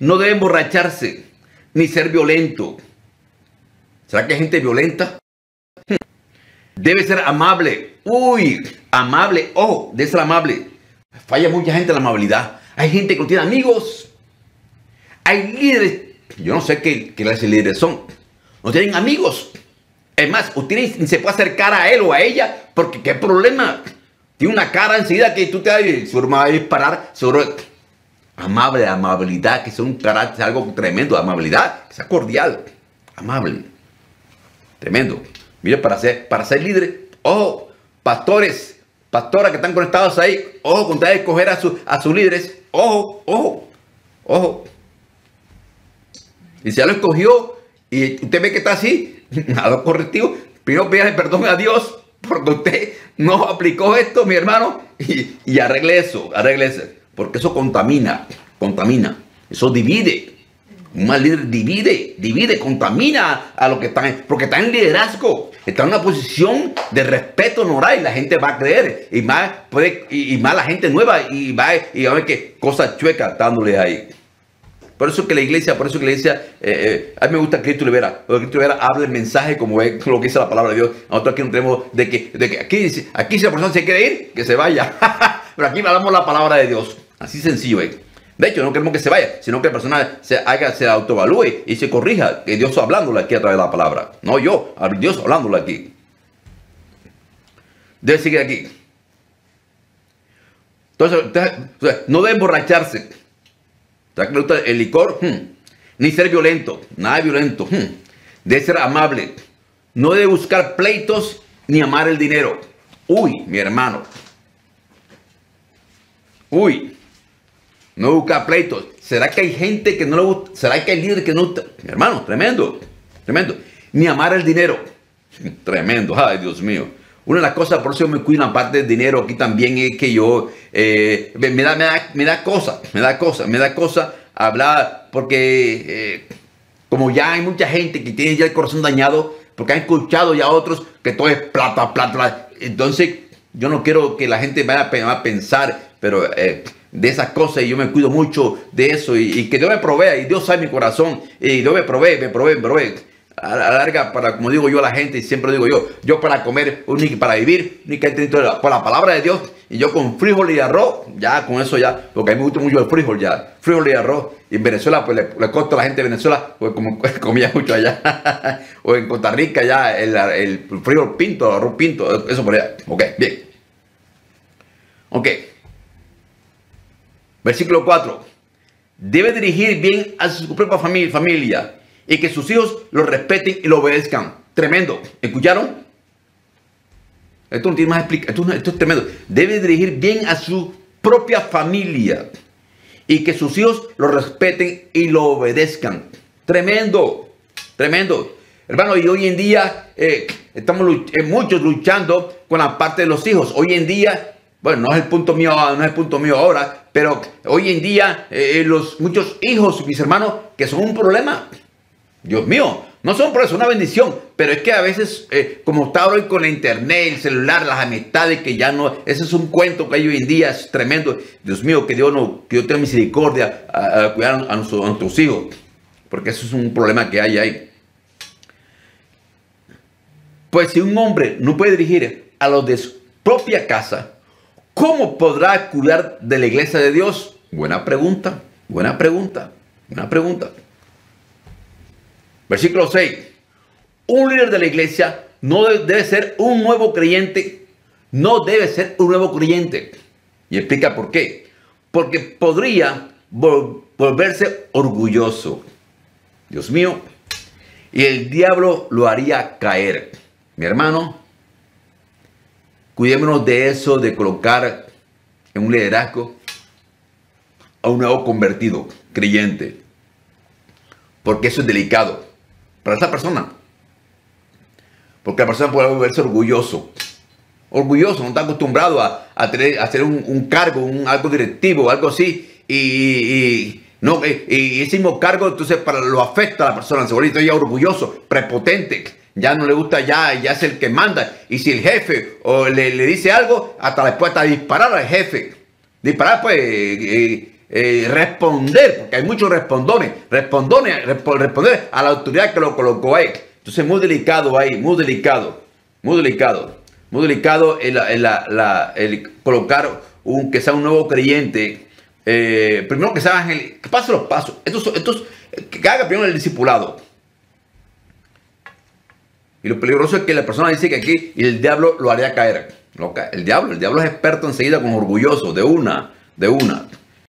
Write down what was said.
No debe emborracharse ni ser violento. ¿Será que hay gente violenta? Debe ser amable. Uy, amable. Ojo, debe ser amable. Falla mucha gente en la amabilidad. Hay gente que no tiene amigos. Hay líderes. Yo no sé qué, qué clase de líderes son. No tienen amigos. Es más, usted ni se puede acercar a él o a ella porque qué problema. Tiene una cara enseguida que tú te vas a disparar. Seguro, amable, amabilidad, que sea un carácter, algo tremendo, amabilidad, que sea cordial, amable. Tremendo. Mire, para ser, para ser líder, ojo, pastores, pastoras que están conectados ahí, ojo, con de escoger a, a sus líderes, ojo, ojo, ojo. Y si ya lo escogió y usted ve que está así, nada correctivo, primero pídale perdón a Dios porque usted no aplicó esto, mi hermano, y, y arregle eso, arregle eso, porque eso contamina, contamina, eso divide. Un mal líder divide, divide, contamina a lo que están, porque está en liderazgo, está en una posición de respeto honorar y la gente va a creer, y más, puede, y, más la gente nueva, y va, y va a ver que cosas chuecas dándole ahí. Por eso que la iglesia, por eso que la iglesia, eh, eh, a mí me gusta Cristo Libera. Cristo Libera habla el mensaje como es lo que dice la palabra de Dios. Nosotros aquí no tenemos de que, de que aquí, aquí si la persona se quiere ir, que se vaya. Pero aquí hablamos la palabra de Dios. Así sencillo es. De hecho, no queremos que se vaya, sino que la persona se haga, se autoevalúe y se corrija, que Dios hablándole aquí a través de la palabra. No yo, Dios hablándole aquí. Debe seguir aquí. Entonces, no debe emborracharse el licor? Hmm. Ni ser violento, nada violento. Hmm. Debe ser amable. No debe buscar pleitos ni amar el dinero. Uy, mi hermano. Uy, no busca pleitos. ¿Será que hay gente que no le gusta? ¿Será que hay líderes que no Mi hermano, tremendo, tremendo. Ni amar el dinero. Tremendo, ay Dios mío. Una de las cosas, por eso me cuido parte del dinero aquí también es que yo, eh, me, da, me, da, me da cosa, me da cosa, me da cosa hablar, porque eh, como ya hay mucha gente que tiene ya el corazón dañado, porque han escuchado ya otros que todo es plata, plata, plata. Entonces, yo no quiero que la gente vaya a pensar, pero eh, de esas cosas y yo me cuido mucho de eso y, que Dios me provea y Dios sabe mi corazón y Dios me provee, me provee, me provee a la larga, para, como digo yo a la gente, y siempre digo yo, yo para comer, para vivir, por la palabra de Dios, y yo con frijol y arroz, ya con eso ya, porque a mí me gusta mucho el frijol ya, frijol y arroz, y en Venezuela, pues le, le a la gente de Venezuela, pues como comía mucho allá, o en Costa Rica ya, el, el frijol pinto, el arroz pinto, eso por allá, ok, bien. Ok. Versículo 4. Debe dirigir bien a su propia familia, y que sus hijos lo respeten y lo obedezcan. Tremendo. ¿Escucharon? Esto no tiene más explicación. Esto, es tremendo. Debe dirigir bien a su propia familia y que sus hijos lo respeten y lo obedezcan. Tremendo. Tremendo. Hermano, y hoy en día eh, estamos eh, muchos luchando con la parte de los hijos. Hoy en día, bueno, no es el punto mío, no es el punto mío ahora, pero hoy en día eh, los muchos hijos, mis hermanos, que son un problema. Dios mío, no son por eso una bendición, pero es que a veces, eh, como está hoy con la internet, el celular, las amistades, que ya no, ese es un cuento que hay hoy en día, es tremendo. Dios mío, que Dios, no, que Dios tenga misericordia a, cuidar a, nuestros hijos, porque eso es un problema que hay ahí. Pues si un hombre no puede dirigir a los de su propia casa, ¿cómo podrá cuidar de la iglesia de Dios? Buena pregunta, buena pregunta, buena pregunta. Versículo 6. Un líder de la iglesia no debe ser un nuevo creyente. No debe ser un nuevo creyente. Y explica por qué. Porque podría volverse orgulloso. Dios mío. Y el diablo lo haría caer. Mi hermano, cuidémonos de eso, de colocar en un liderazgo a un nuevo convertido, creyente. Porque eso es delicado para esa persona. Porque la persona puede volverse orgulloso. Orgulloso, no está acostumbrado a, hacer un, cargo, un, algo directivo, algo así. Y, no, y, ese mismo cargo entonces para lo afecta a la persona. Se vuelve ya orgulloso, prepotente. Ya no le gusta, ya, ya es el que manda. Y si el jefe o le, dice algo, hasta después está disparar al jefe. Disparar, pues, eh, eh, responder, porque hay muchos respondones, respondones, responder a la autoridad que lo colocó ahí. Entonces, muy delicado ahí, muy delicado, muy delicado, muy delicado el, el, colocar un, que sea un nuevo creyente. Eh, primero que sea ángel, que pase los pasos. Que haga primero el discipulado. Y lo peligroso es que la persona dice que aquí el diablo lo haría caer. El diablo, el diablo es experto enseguida con orgulloso, de una, de una.